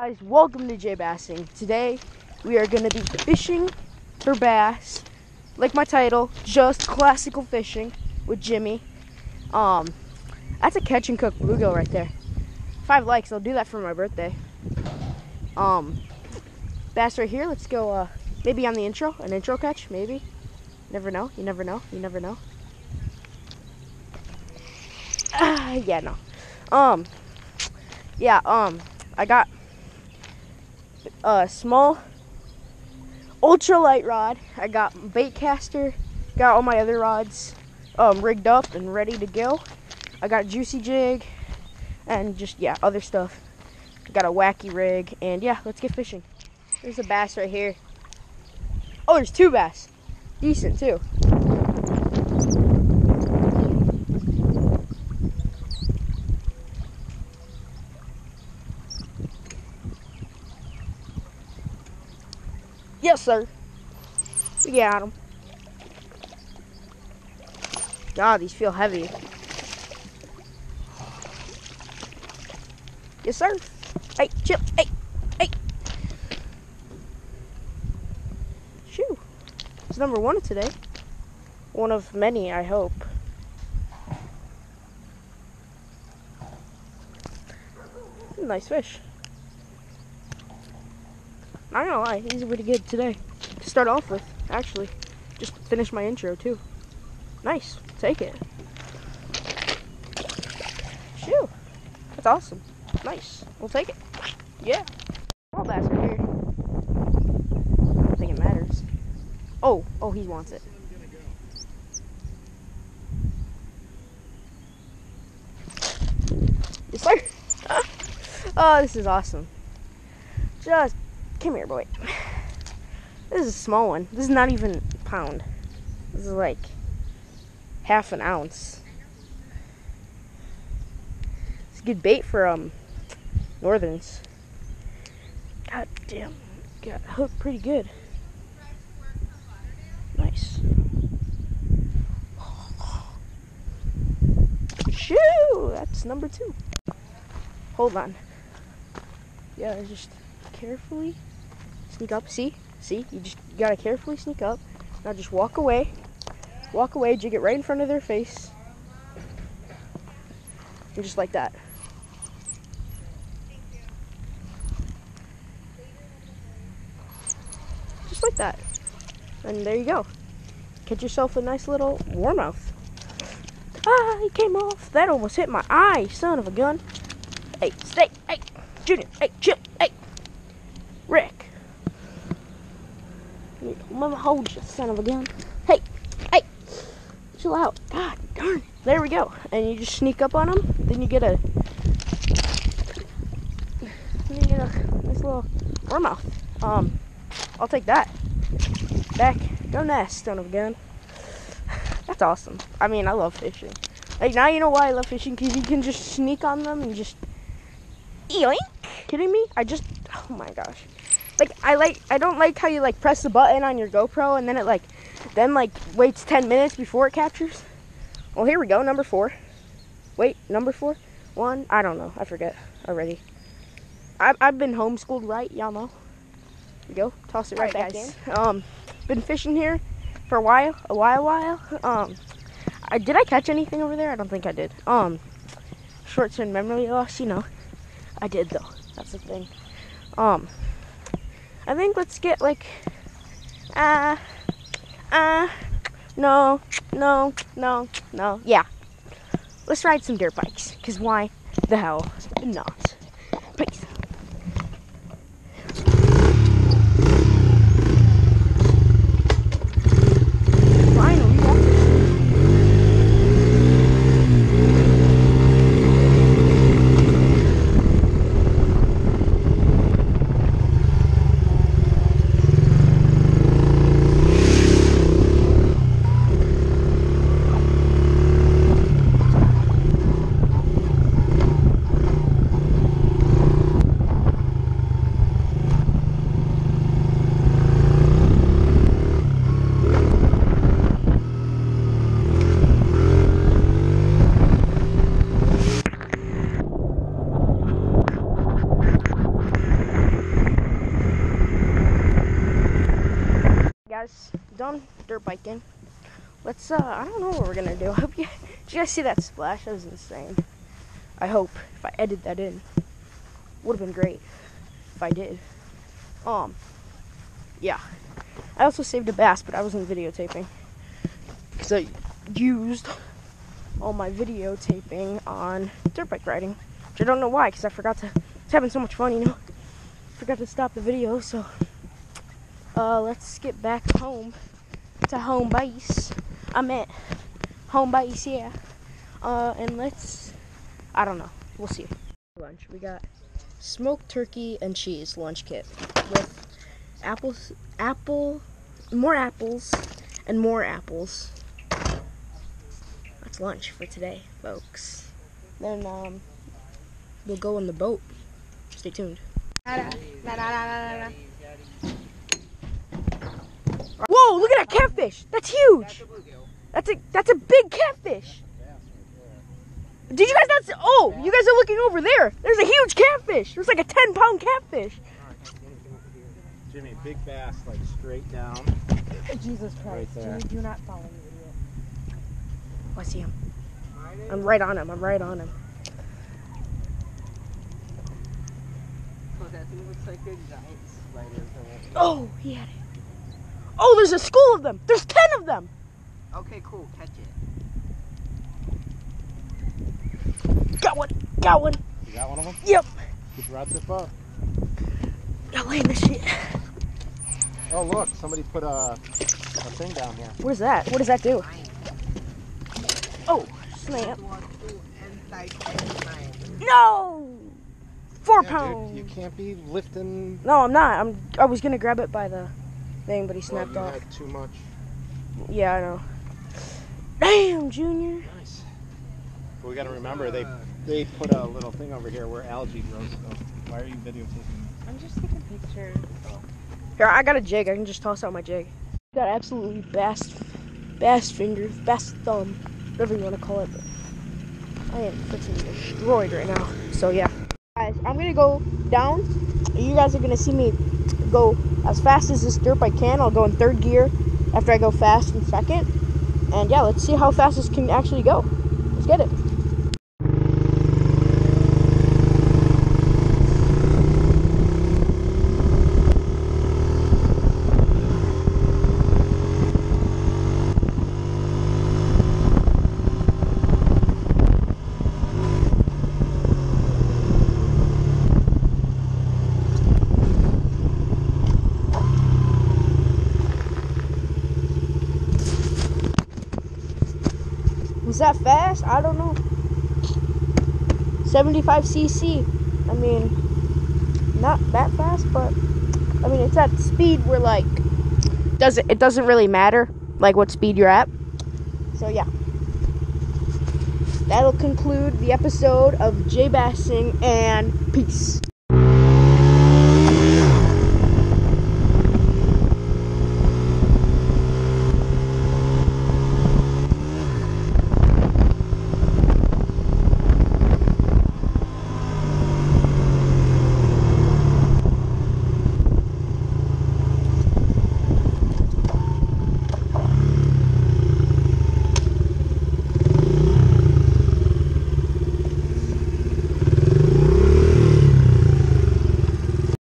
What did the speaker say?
Guys, welcome to J Bassing. Today we are going to be fishing for bass. Like my title, just classical fishing with Jimmy. Um, that's a catch and cook bluegill right there. Five likes, I'll do that for my birthday. Um, bass right here. Let's go. Uh, maybe on the intro, an intro catch, maybe. Never know. You never know. You never know. Ah, yeah, no. Um, yeah. Um, I got a small ultralight rod. I got bait caster. Got all my other rods um, rigged up and ready to go. I got a juicy jig and just yeah other stuff. Got a wacky rig and yeah, let's get fishing. There's a bass right here. Oh, there's two bass. Decent too. Yes, sir. We got them. God, these feel heavy. Yes, sir. Hey, chip. Hey, hey. Shoo. It's number one today. One of many, I hope. Nice fish. Not gonna lie, he's pretty good today. To start off with, actually. Just finished my intro too. Nice. Take it. Shoo. That's awesome. Nice. We'll take it. Yeah. All bass are here. I don't think it matters. Oh, oh, he wants it. Yes, sir. oh, this is awesome. Just come here, boy. This is a small one. This is not even a pound. This is like half an ounce. It's good bait for um northerns. God damn, got hooked pretty good. Nice. Shoo! That's number two. Hold on. Yeah, just carefully sneak up. See? See? You just you gotta carefully sneak up. Now just walk away. Walk away, jig it right in front of their face. And just like that. Just like that. And there you go. Catch yourself a nice little warmouth. Ah, he came off. That almost hit my eye, son of a gun. Hey, stay. Hey, Junior. Hey, chill. Hey. Rick. Mother hold you, son of a gun. Hey, hey. Chill out. God darn. There we go. And you just sneak up on them. Then you get a. You get a nice little warmouth. Um, I'll take that. Back. Go nest, son of a gun. That's awesome. I mean, I love fishing. Like now you know why I love fishing because you can just sneak on them and just yoink. Kidding me? I just oh my gosh. Like I like I don't like how you like press the button on your GoPro and then it like then like waits 10 minutes before it captures. Well, here we go, number 4. Wait, number 4? 1, I don't know. I forget already. I I've been homeschooled, right? Y'all know. Here we go. Toss it right, Right, back guys. in. Um been fishing here for a while, a while while. Um I did I catch anything over there? I don't think I did. Um short term memory loss, you know. I did though. That's the thing. Um I think let's get like uh uh no no no no yeah. Let's ride some dirt bikes, cause why the hell not? Peace. Done dirt biking. Let's, uh, I don't know what we're gonna do. I hope you, did you guys see that splash? That was insane. I hope if I edited that in, would have been great if I did. Um, yeah. I also saved a bass, but I wasn't videotaping because I used all my videotaping on dirt bike riding, which I don't know why because I forgot to. I was having so much fun, you know. Forgot to stop the video, so uh, let's get back home to home base. I'm at home base, yeah. Uh, and let's, I don't know, we'll see. Lunch, we got smoked turkey and cheese lunch kit with apples, apple, more apples, and more apples. That's lunch for today, folks. Then um, we'll go in the boat. Stay tuned. Whoa! Look at that catfish. That's huge. That's a that's a big catfish. Did you guys not see? Oh, you guys are looking over there. There's a huge catfish. There's like a 10 pound catfish. Jimmy, big bass, like straight down. Jesus Christ, Right there. Jimmy, do not follow me, idiot. Oh, I see him. I'm right on him. I'm right on him. Oh, that thing looks like a giant spider. Oh, he had it. Oh, there's a school of them. There's 10 of them. Okay, cool. Catch it. Got one. Got one. You got one of them? Yep. Keep your rod tip up. Uh. Got land this shit. Oh, look, somebody put a, a thing down here. Where's that? What does that do? Oh, snap. No! Four Yeah, pounds. dude, you can't be lifting. No, I'm not. I'm. I was gonna grab it by the thing, but he Well, snapped you off. too much. Yeah, I know. Damn, Junior. Nice. But we got to remember they they put a little thing over here where algae grows. So why are you videotaping? Me? I'm just taking pictures. Here, I got a jig. I can just toss out my jig. Got absolutely bass, bass fingers, bass thumb, whatever you want to call it. But I am freaking destroyed right now. So yeah, guys, I'm gonna go down. You guys are gonna see me go as fast as this dirt bike can. I'll go in third gear after I go fast in second. And yeah, let's see how fast this can actually go. Let's get it. Was that fast? I don't know. 75 cc. I mean, not that fast, but I mean it's at speed where like doesn't it doesn't really matter like what speed you're at. So yeah. That'll conclude the episode of J Bassing and peace.